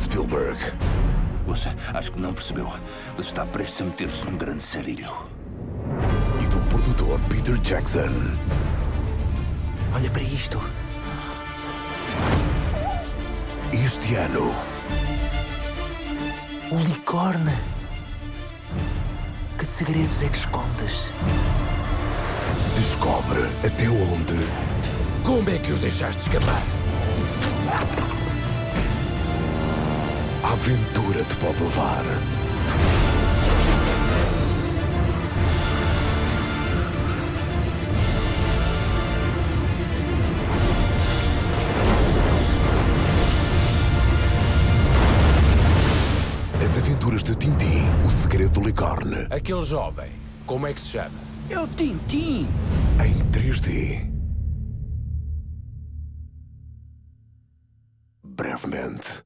Spielberg. Você acho que não percebeu. Você está prestes a meter-se num grande sarilho. E do produtor Peter Jackson. Olha para isto. Este ano, O licórnio. Que segredos é que escondes? descobre até onde Como é que os deixaste escapar? Aventura te pode levar. As aventuras de Tintin, o segredo do licórnio, Aquele jovem, como é que se chama? É o Tintim. em 3D. Brevemente.